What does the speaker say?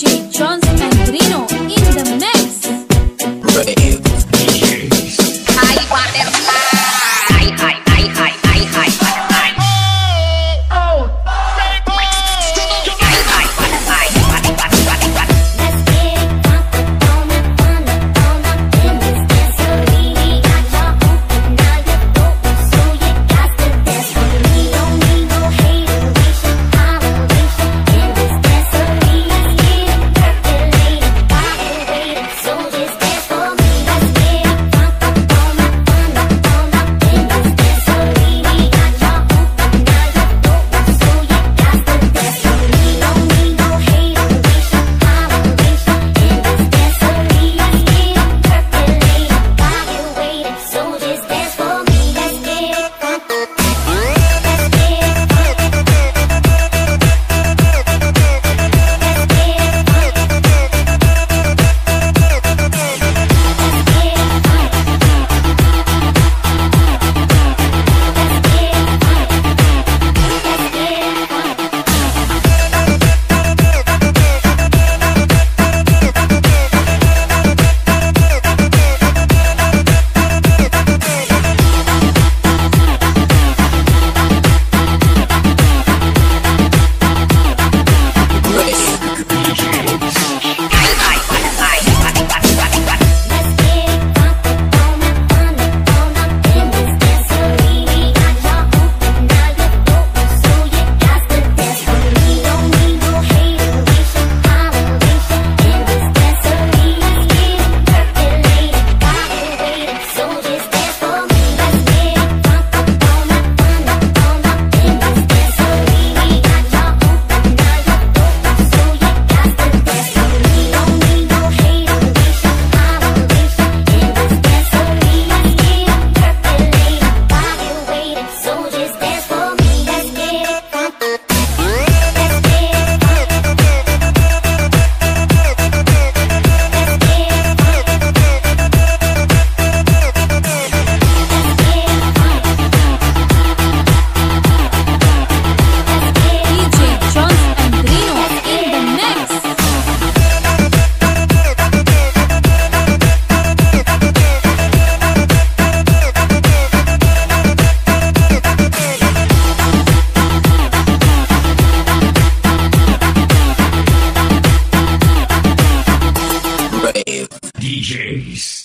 Magic Johnson DJs.